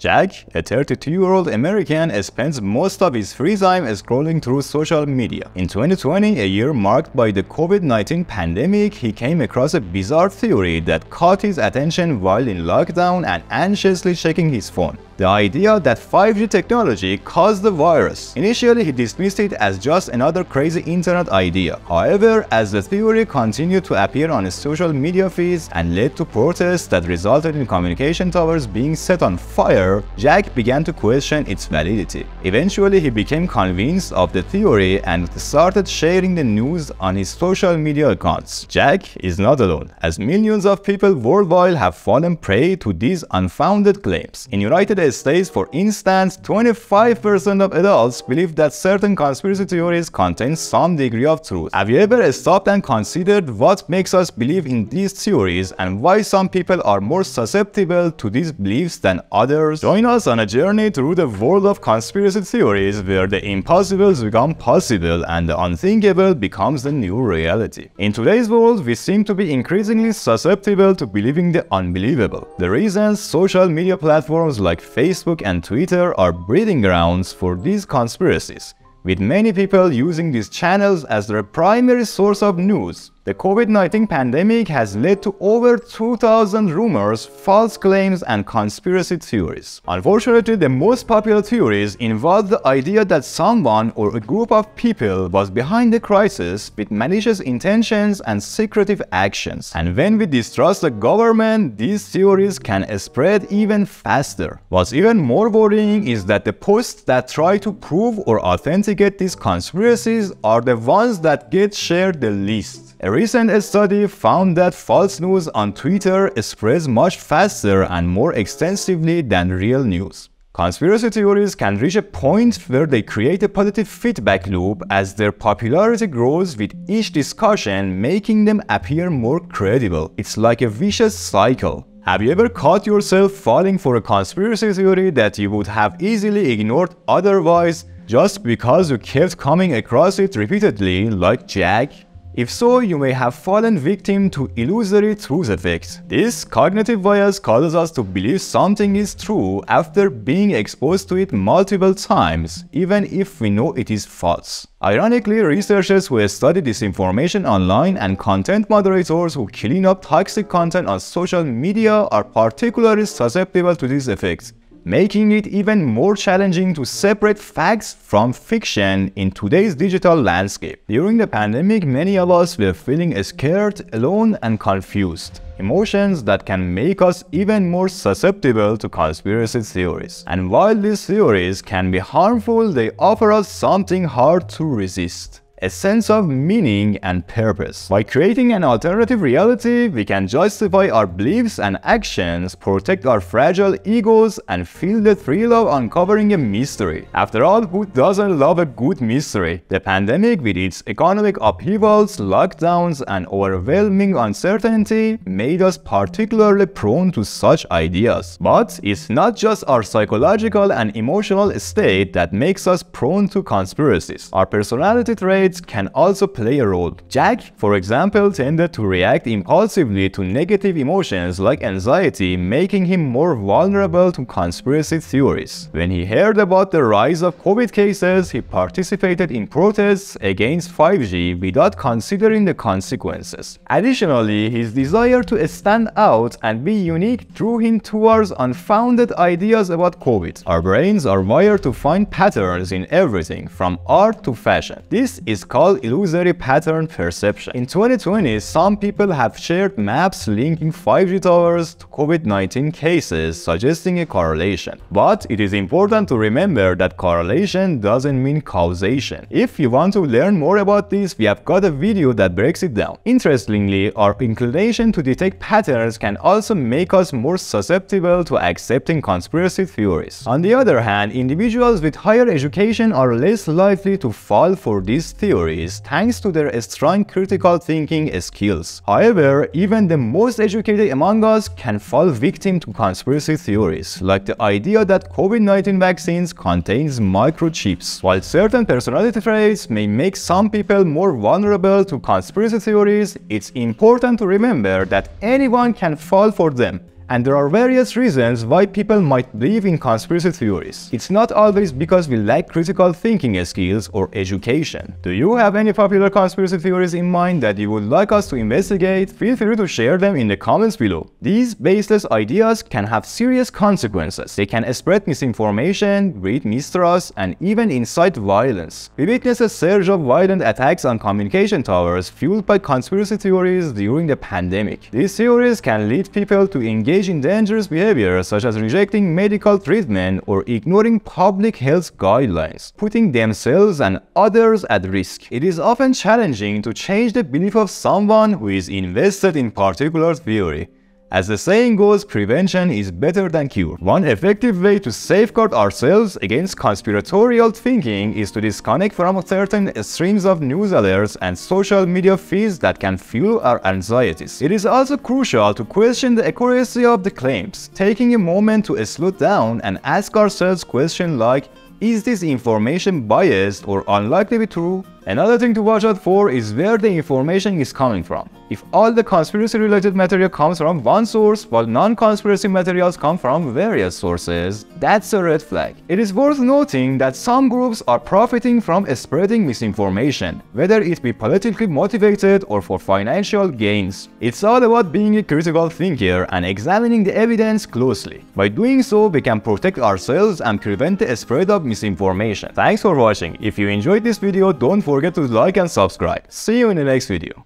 Jack, a 32-year-old American, spends most of his free time scrolling through social media. In 2020, a year marked by the COVID-19 pandemic, he came across a bizarre theory that caught his attention while in lockdown and anxiously checking his phone the idea that 5G technology caused the virus. Initially, he dismissed it as just another crazy internet idea. However, as the theory continued to appear on his social media feeds and led to protests that resulted in communication towers being set on fire, Jack began to question its validity. Eventually, he became convinced of the theory and started sharing the news on his social media accounts. Jack is not alone, as millions of people worldwide have fallen prey to these unfounded claims. In United States, for instance, 25% of adults believe that certain conspiracy theories contain some degree of truth. Have you ever stopped and considered what makes us believe in these theories and why some people are more susceptible to these beliefs than others? Join us on a journey through the world of conspiracy theories where the impossible become possible and the unthinkable becomes the new reality. In today's world, we seem to be increasingly susceptible to believing the unbelievable. The reasons social media platforms like Facebook and Twitter are breeding grounds for these conspiracies, with many people using these channels as their primary source of news. The COVID-19 pandemic has led to over 2,000 rumors, false claims, and conspiracy theories. Unfortunately, the most popular theories involve the idea that someone or a group of people was behind the crisis with malicious intentions and secretive actions. And when we distrust the government, these theories can spread even faster. What's even more worrying is that the posts that try to prove or authenticate these conspiracies are the ones that get shared the least. A recent study found that false news on Twitter spreads much faster and more extensively than real news. Conspiracy theories can reach a point where they create a positive feedback loop as their popularity grows with each discussion, making them appear more credible. It's like a vicious cycle. Have you ever caught yourself falling for a conspiracy theory that you would have easily ignored otherwise just because you kept coming across it repeatedly like Jack? If so, you may have fallen victim to illusory truth effect. This cognitive bias causes us to believe something is true after being exposed to it multiple times, even if we know it is false. Ironically, researchers who study disinformation online and content moderators who clean up toxic content on social media are particularly susceptible to these effects making it even more challenging to separate facts from fiction in today's digital landscape. During the pandemic, many of us were feeling scared, alone, and confused. Emotions that can make us even more susceptible to conspiracy theories. And while these theories can be harmful, they offer us something hard to resist a sense of meaning and purpose. By creating an alternative reality, we can justify our beliefs and actions, protect our fragile egos, and feel the thrill of uncovering a mystery. After all, who doesn't love a good mystery? The pandemic, with its economic upheavals, lockdowns, and overwhelming uncertainty, made us particularly prone to such ideas. But it's not just our psychological and emotional state that makes us prone to conspiracies. Our personality traits can also play a role. Jack, for example, tended to react impulsively to negative emotions like anxiety, making him more vulnerable to conspiracy theories. When he heard about the rise of COVID cases, he participated in protests against 5G without considering the consequences. Additionally, his desire to stand out and be unique drew him towards unfounded ideas about COVID. Our brains are wired to find patterns in everything, from art to fashion. This is called illusory pattern perception. In 2020, some people have shared maps linking 5G towers to COVID-19 cases, suggesting a correlation. But it is important to remember that correlation doesn't mean causation. If you want to learn more about this, we have got a video that breaks it down. Interestingly, our inclination to detect patterns can also make us more susceptible to accepting conspiracy theories. On the other hand, individuals with higher education are less likely to fall for these theories thanks to their strong critical thinking skills. However, even the most educated among us can fall victim to conspiracy theories, like the idea that COVID-19 vaccines contains microchips. While certain personality traits may make some people more vulnerable to conspiracy theories, it's important to remember that anyone can fall for them And there are various reasons why people might believe in conspiracy theories. It's not always because we lack critical thinking skills or education. Do you have any popular conspiracy theories in mind that you would like us to investigate? Feel free to share them in the comments below. These baseless ideas can have serious consequences. They can spread misinformation, breed mistrust, and even incite violence. We witnessed a surge of violent attacks on communication towers fueled by conspiracy theories during the pandemic. These theories can lead people to engage in dangerous behavior such as rejecting medical treatment or ignoring public health guidelines, putting themselves and others at risk. It is often challenging to change the belief of someone who is invested in particular theory. As the saying goes, prevention is better than cure. One effective way to safeguard ourselves against conspiratorial thinking is to disconnect from certain streams of news alerts and social media feeds that can fuel our anxieties. It is also crucial to question the accuracy of the claims, taking a moment to slow down and ask ourselves questions like, is this information biased or unlikely to be true? Another thing to watch out for is where the information is coming from. If all the conspiracy related material comes from one source while non-conspiracy materials come from various sources, that's a red flag. It is worth noting that some groups are profiting from spreading misinformation, whether it be politically motivated or for financial gains. It's all about being a critical thinker and examining the evidence closely. By doing so, we can protect ourselves and prevent the spread of misinformation. Thanks for watching. If you enjoyed this video, don't forget forget to like and subscribe. See you in the next video.